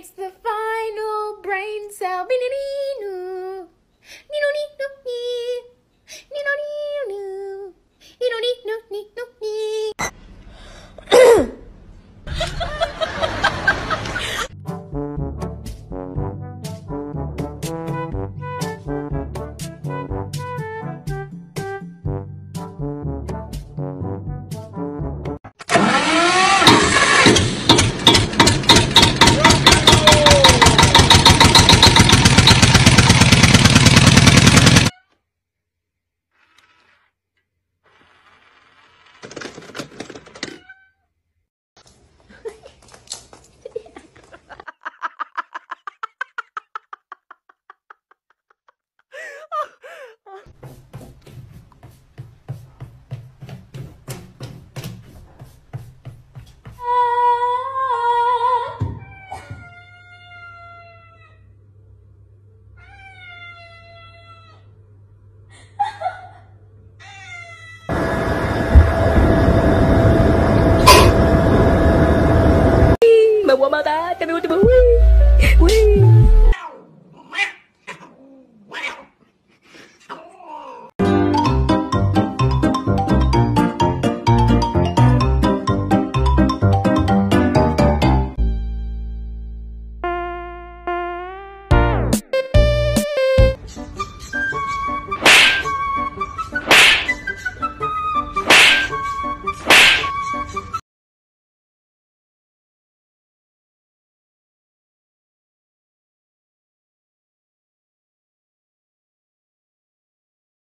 It's the final brain cell. Be-ne-ne.